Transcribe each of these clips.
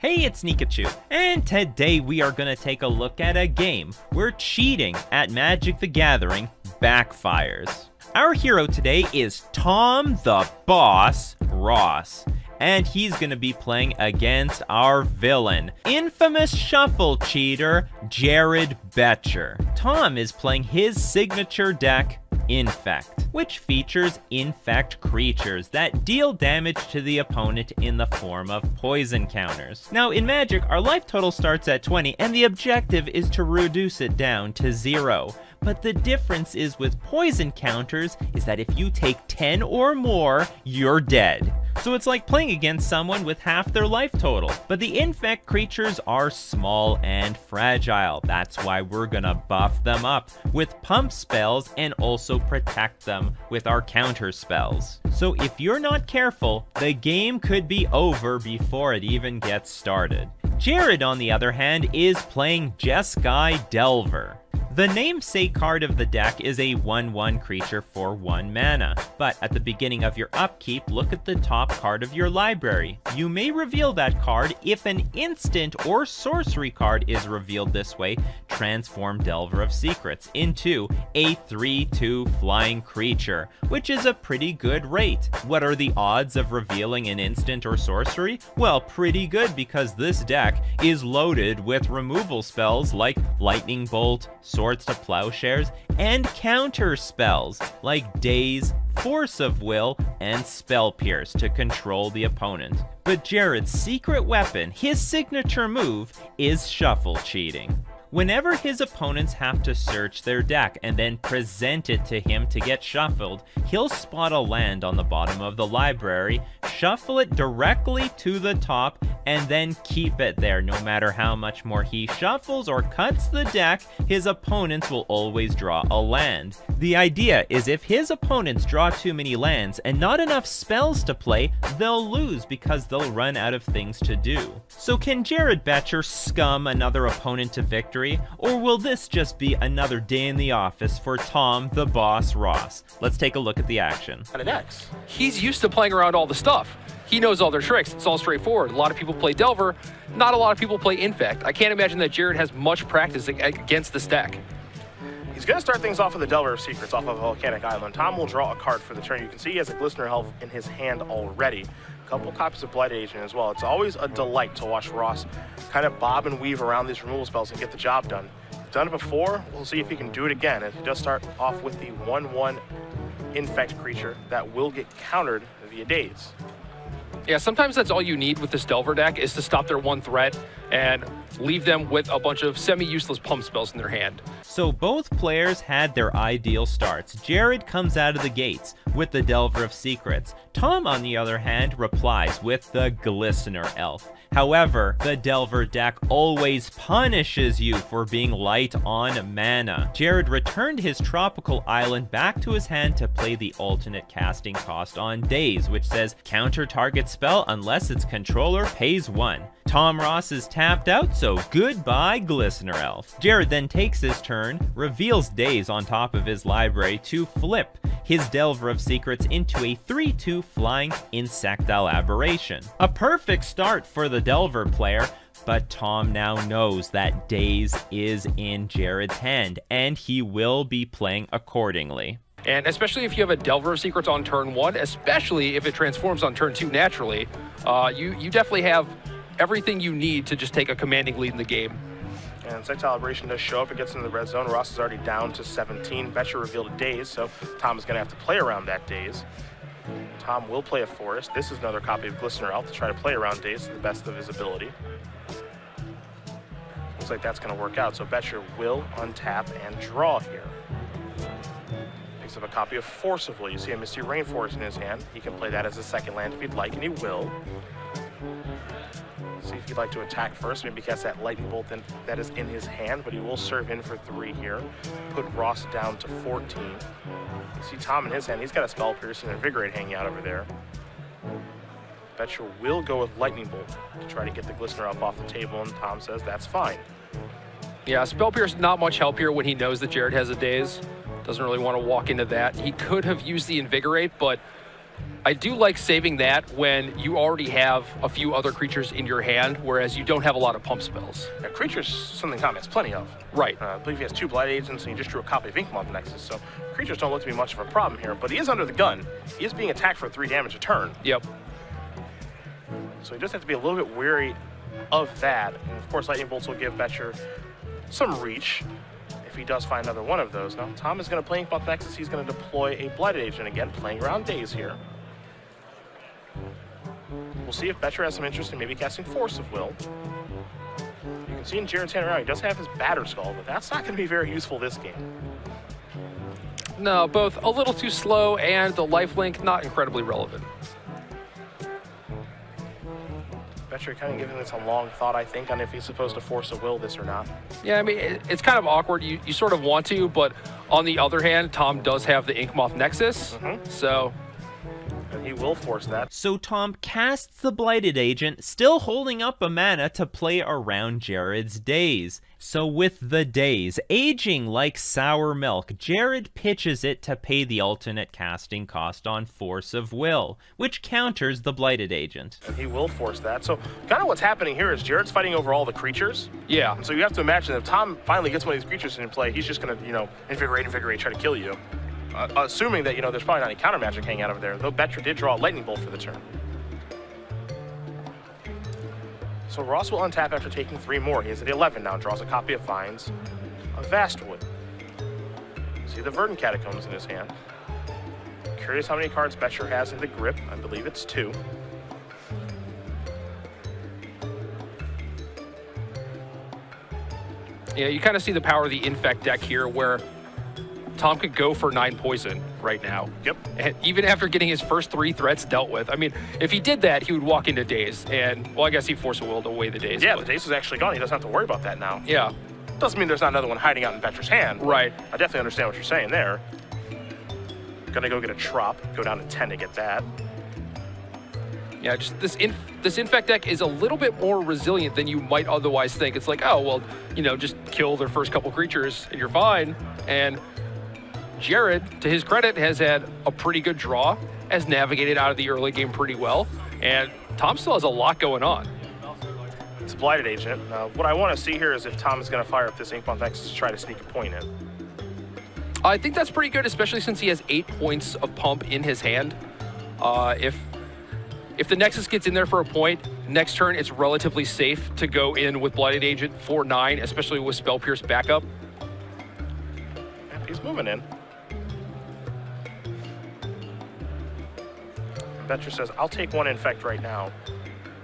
Hey, it's Nikachu, and today we are going to take a look at a game where cheating at Magic the Gathering backfires. Our hero today is Tom the Boss Ross, and he's going to be playing against our villain, infamous shuffle cheater Jared Boettcher. Tom is playing his signature deck, Infect, which features infect creatures that deal damage to the opponent in the form of poison counters. Now, in Magic, our life total starts at 20, and the objective is to reduce it down to zero. But the difference is with poison counters is that if you take 10 or more, you're dead. So it's like playing against someone with half their life total. But the infect creatures are small and fragile. That's why we're gonna buff them up with pump spells and also protect them with our counter spells. So if you're not careful, the game could be over before it even gets started. Jared, on the other hand, is playing Jeskai Delver. The namesake card of the deck is a 1-1 creature for 1 mana, but at the beginning of your upkeep, look at the top card of your library. You may reveal that card if an instant or sorcery card is revealed this way, transform Delver of Secrets into a 3-2 flying creature, which is a pretty good rate. What are the odds of revealing an instant or sorcery? Well, pretty good because this deck is loaded with removal spells like Lightning Bolt, Swords to Plowshares, and counter spells like Daze, Force of Will, and Spell Pierce to control the opponent. But Jared's secret weapon, his signature move, is shuffle cheating. Whenever his opponents have to search their deck and then present it to him to get shuffled, he'll spot a land on the bottom of the library, shuffle it directly to the top, and then keep it there. No matter how much more he shuffles or cuts the deck, his opponents will always draw a land. The idea is if his opponents draw too many lands and not enough spells to play, they'll lose because they'll run out of things to do. So can Jared Boettcher scum another opponent to victory, or will this just be another day in the office for Tom the Boss Ross? Let's take a look at the action. An X. He's used to playing around all the stuff. He knows all their tricks. It's all straightforward. A lot of people play Delver. Not a lot of people play Infect. I can't imagine that Jared has much practice against this deck. He's going to start things off with the Delver of Secrets off of Volcanic Island. Tom will draw a card for the turn. You can see he has a Glistener Elf in his hand already. A couple copies of Blight Agent as well. It's always a delight to watch Ross kind of bob and weave around these removal spells and get the job done. He's done it before. We'll see if he can do it again. As he does start off with the 1-1 Infect creature that will get countered via Daze. Yeah, sometimes that's all you need with this Delver deck is to stop their one threat and leave them with a bunch of semi-useless pump spells in their hand. So both players had their ideal starts. Jared comes out of the gates with the Delver of Secrets. Tom, on the other hand, replies with the Glistener Elf. However, the Delver deck always punishes you for being light on mana. Jared returned his Tropical Island back to his hand to play the alternate casting cost on Daze, which says counter target spell unless its controller pays one. Tom Ross is tapped out, so goodbye Glistener Elf. Jared then takes his turn, reveals Daze on top of his library to flip his Delver of Secrets into a 3-2 flying Insectile Aberration. A perfect start for the Delver player, but Tom now knows that Daze is in Jared's hand, and he will be playing accordingly. And especially if you have a Delver of Secrets on turn one, especially if it transforms on turn two naturally, uh, you, you definitely have everything you need to just take a commanding lead in the game. And Insectile Aberration does show up. It gets into the red zone. Ross is already down to 17. Boettcher revealed a Daze, so Tom is going to have to play around that Daze. Tom will play a Forest. This is another copy of Glistener Elf to try to play around Daze to the best of his ability. Looks like that's going to work out. So Boettcher will untap and draw here. Picks up a copy of Forcibly. You see a Misty Rainforest in his hand. He can play that as a second land if he'd like, and he will. He'd like to attack first. Maybe cast that lightning bolt in, that is in his hand, but he will serve in for three here. Put Ross down to 14. You see Tom in his hand. He's got a spell pierce and invigorate hanging out over there. Boettcher will go with lightning bolt to try to get the glistener up off the table, and Tom says that's fine. Yeah, spell pierce not much help here when he knows that Jared has a daze. Doesn't really want to walk into that. He could have used the invigorate, but I do like saving that when you already have a few other creatures in your hand, whereas you don't have a lot of pump spells. Now, creatures, something Tom has plenty of. Right. Uh, I believe he has two Blight Agents, and he just drew a copy of Inkmoth Nexus, so creatures don't look to be much of a problem here. But he is under the gun. He is being attacked for three damage a turn, Yep. so he just have to be a little bit wary of that. And of course, Lightning Bolts will give Boettcher some reach if he does find another one of those. Now, Tom is going to play Inkmoth Nexus. He's going to deploy a Blighted Agent again, playing around Daze here. We'll see if Boettcher has some interest in maybe casting Force of Will. You can see in Jared's hand around, he does have his Batterskull, but that's not going to be very useful this game. No, both a little too slow and the lifelink not incredibly relevant. Boettcher kind of giving this a long thought, I think, on if he's supposed to Force of Will this or not. Yeah, I mean, it, it's kind of awkward. You, you sort of want to, but on the other hand, Tom does have the Inkmoth Nexus. Mhm. So, And he will force that. So Tom casts the Blighted Agent, still holding up a mana to play around Jared's Daze. So with the Daze aging like sour milk, Jared pitches it to pay the alternate casting cost on Force of Will, which counters the Blighted Agent. And he will force that. So kind of what's happening here is Jared's fighting over all the creatures. yeah. And so you have to imagine if Tom finally gets one of these creatures in play, he's just going to, you know, invigorate, invigorate, try to kill you. Uh, assuming that, you know, there's probably not any counter magic hanging out over there, though Boettcher did draw a lightning bolt for the turn. So Ross will untap after taking three more. He is at 11 now, draws a copy of Vines of Vastwood. See the Verdant Catacombs in his hand. Curious how many cards Boettcher has in the grip. I believe it's two. Yeah, you kind of see the power of the Infect deck here where Tom could go for nine poison right now. Yep. And even after getting his first three threats dealt with. I mean, if he did that, he would walk into Daze. And, well, I guess he force a will to away the Daze. Yeah, but- the Daze is actually gone. He doesn't have to worry about that now. Yeah, Doesn't mean there's not another one hiding out in Boettcher's hand. Right. I definitely understand what you're saying there. Gonna go get a Trop, go down to 10 to get that. yeah. Just this inf- this infect deck is a little bit more resilient than you might otherwise think. It's like, oh well, you know, just kill their first couple creatures and you're fine. And Jared, to his credit, has had a pretty good draw, has navigated out of the early game pretty well, and Tom still has a lot going on. It's a Blighted Agent. Uh, what I want to see here is if Tom is gonna fire up this Inkmoth Nexus to try to sneak a point in. I think that's pretty good, especially since he has eight points of pump in his hand. Uh, if if the Nexus gets in there for a point, next turn it's relatively safe to go in with Blighted Agent for nine, especially with Spell Pierce backup. He's moving in. Boettcher says, I'll take one Infect right now.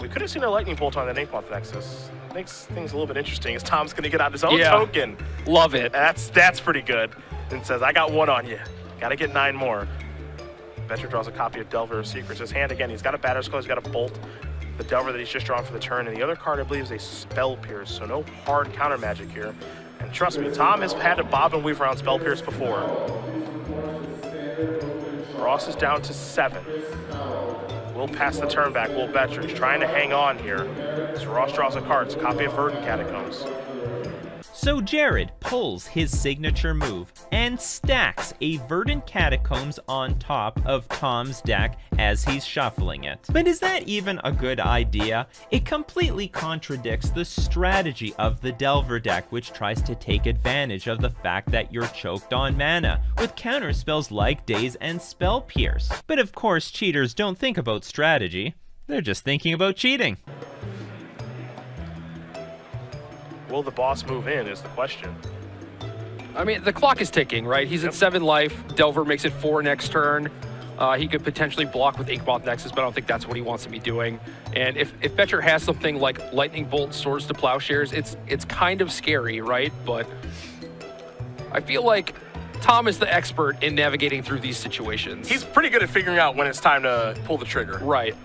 We could have seen a Lightning Bolt on the Inkmoth Nexus. Makes things a little bit interesting as Tom's gonna get out his own Yeah. token. Love it. That's that's pretty good. And says, I got one on you. Gotta get nine more. Boettcher draws a copy of Delver of Secrets. His hand again, he's got a Batterskull, he's got a Bolt. The Delver that he's just drawn for the turn. And the other card, I believe, is a Spell Pierce. So no hard counter magic here. And trust me, Tom has had to bob and weave around Spell Pierce before. Ross is down to seven. We'll pass the turn back. Will. He's trying to hang on here. So Ross draws a card. It's a copy of Verdant Catacombs. So Jared pulls his signature move and stacks a Verdant Catacombs on top of Tom's deck as he's shuffling it. But is that even a good idea? It completely contradicts the strategy of the Delver deck, which tries to take advantage of the fact that you're choked on mana with counter spells like Daze and Spell Pierce. But of course, cheaters don't think about strategy. They're just thinking about cheating. Will the boss move in is the question. I mean, the clock is ticking, right? He's Yep. at seven life. Delver makes it four next turn. Uh, he could potentially block with Inkmoth Nexus, but I don't think that's what he wants to be doing. And if, if Boettcher has something like Lightning Bolt, Swords to Plowshares, it's it's kind of scary, right? But I feel like Tom is the expert in navigating through these situations. He's pretty good at figuring out when it's time to pull the trigger. right.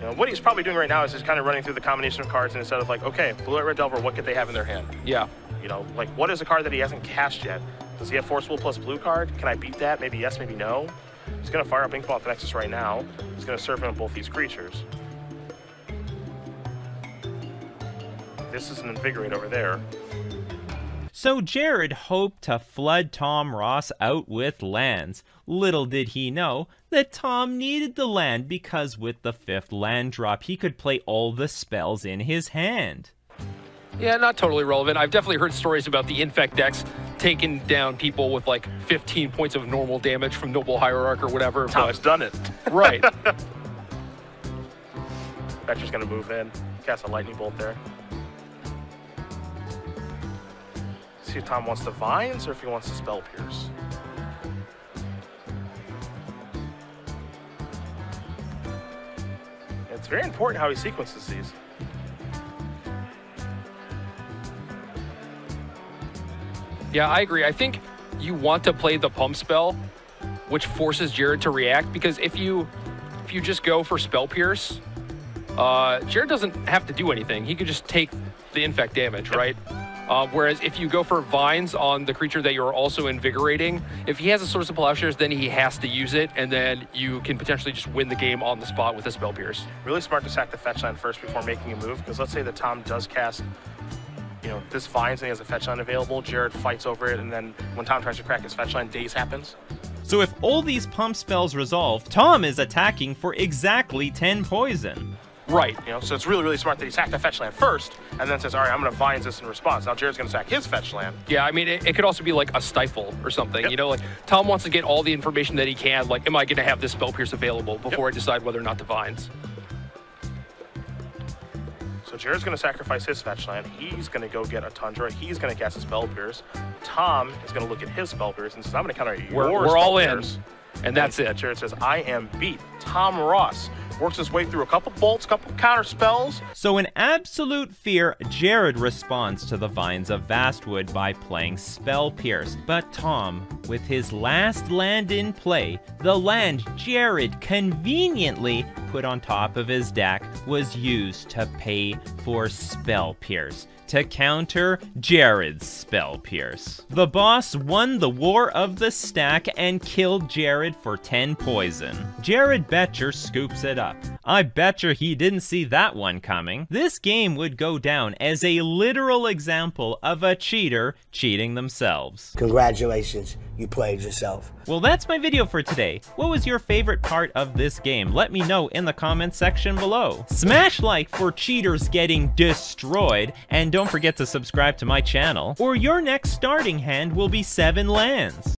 You know, what he's probably doing right now is just kind of running through the combination of cards and instead of like, okay, blue red, red delver, what could they have in their hand? Yeah. You know, like what is a card that he hasn't cast yet? Does he have Force Will plus blue card? Can I beat that? Maybe yes, maybe no. He's gonna fire up Inkmoth Nexus right now. He's gonna serve him both these creatures. This is an Invigorate over there. So Jared hoped to flood Tom Ross out with lands. Little did he know that Tom needed the land because with the fifth land drop, he could play all the spells in his hand. Yeah, not totally relevant. I've definitely heard stories about the Infect decks taking down people with like 15 points of normal damage from Noble Hierarch or whatever. Tom's but, done it. right. Boettcher's gonna move in, cast a lightning bolt there. See if Tom wants the vines or if he wants the spell pierce. It's very important how he sequences these. Yeah, I agree. I think you want to play the pump spell, which forces Jared to react because if you if you just go for spell pierce, uh, Jared doesn't have to do anything. He could just take the infect damage, right? Uh, whereas if you go for vines on the creature that you're also invigorating, if he has a Swords to Plowshares, then he has to use it, and then you can potentially just win the game on the spot with a spell pierce. Really smart to sack the fetch land first before making a move, because let's say that Tom does cast, you know, this vines and he has a fetch land available, Jared fights over it, and then when Tom tries to crack his fetch land, daze happens. So if all these pump spells resolve, Tom is attacking for exactly 10 poison. Right. You know, so it's really, really smart that he sacked the fetch land first, and then says, all right, I'm gonna vines this in response. Now Jared's gonna sack his fetch land. Yeah, I mean, it, it could also be like a stifle or something. Yep. You know, like Tom wants to get all the information that he can. Like, am I going to have this spell pierce available before I decide whether or not to vines? So Jared's gonna sacrifice his fetch land. He's gonna go get a Tundra. He's gonna cast his Spell Pierce. Tom is gonna look at his Spell Pierce and says, I'm gonna counter your We're, we're all in, Pierce. and that's it. Jared says, I am beat. Tom Ross works his way through a couple bolts, couple counter spells. So in absolute fear, Jared responds to the Vines of Vastwood by playing Spell Pierce. But Tom, with his last land in play, the land Jared conveniently put on top of his deck was used to pay for Spell Pierce. To counter Jared's Spell Pierce. The boss won the War of the Stack and killed Jared for 10 poison. Jared Boettcher scoops it up. I betcha he didn't see that one coming. This game would go down as a literal example of a cheater cheating themselves. Congratulations, you played yourself. Well, that's my video for today. What was your favorite part of this game? Let me know in the comments section below. Smash like for cheaters getting destroyed, and don't forget to subscribe to my channel, or your next starting hand will be 7 lands.